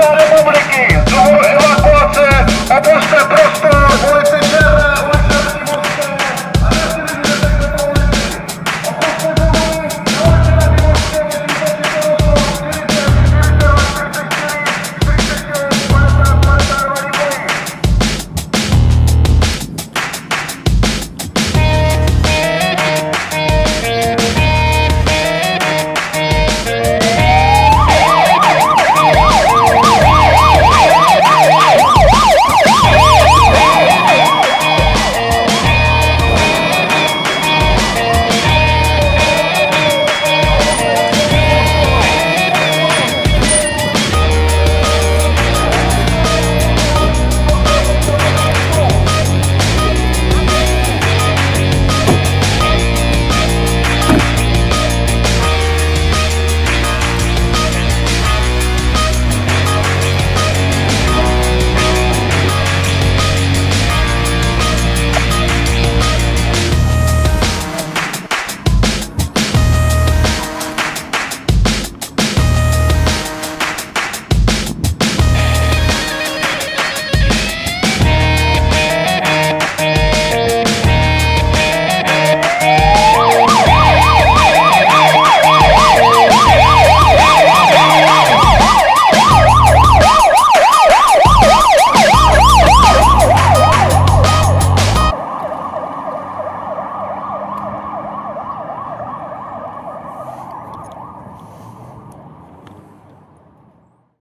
Got it.